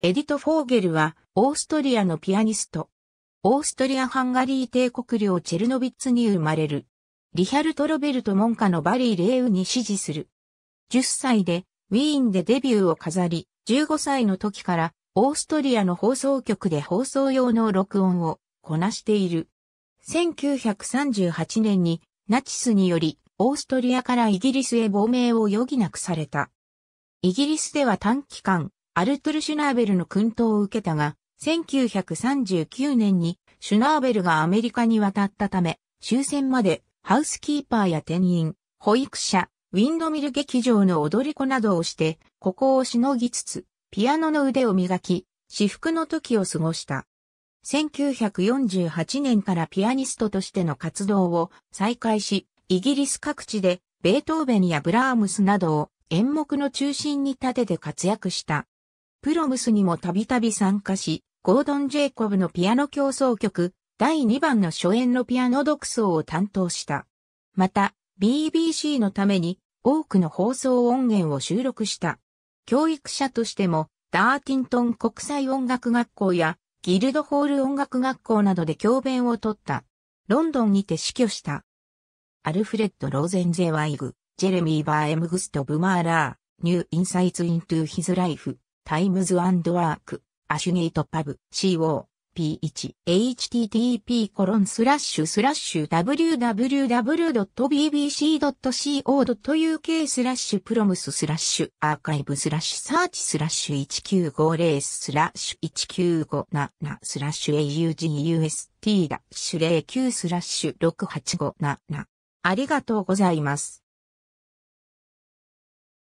エディト・フォーゲルはオーストリアのピアニスト。オーストリア・ハンガリー帝国領チェルノビッツに生まれる。リヒャルト・ロベルト・モンカのバリー・レーウに師事する。10歳でウィーンでデビューを飾り、15歳の時からオーストリアの放送局で放送用の録音をこなしている。1938年にナチスによりオーストリアからイギリスへ亡命を余儀なくされた。イギリスでは短期間アルトゥル・シュナーベルの訓導を受けたが、1939年にシュナーベルがアメリカに渡ったため、終戦までハウスキーパーや店員、保育者、ウィンドミル劇場の踊り子などをして、ここをしのぎつつ、ピアノの腕を磨き、私服の時を過ごした。1948年からピアニストとしての活動を再開し、イギリス各地でベートーベンやブラームスなどを演目の中心に立てて活躍した。プロムスにもたびたび参加し、ゴードン・ジェイコブのピアノ協奏曲、第2番の初演のピアノ独奏を担当した。また、BBC のために多くの放送音源を収録した。教育者としても、ダーティントン国際音楽学校やギルドホール音楽学校などで教鞭を取った。ロンドンにて死去した。アルフレッド・ローゼンゼワイグ、ジェレミー・バーハム、グスタフ・マーラー、 New Insights into His Life、Times Work、Ashgate Pub、CO、P1、http コロンスラッシュスラッシュ www.bbc.co.uk スラッシュプロムススラッシュアーカイブスラッシュサーチスラッシュ1950スラッシュ1957スラッシュ august ダッシュ09スラッシュ6857ありがとうございます。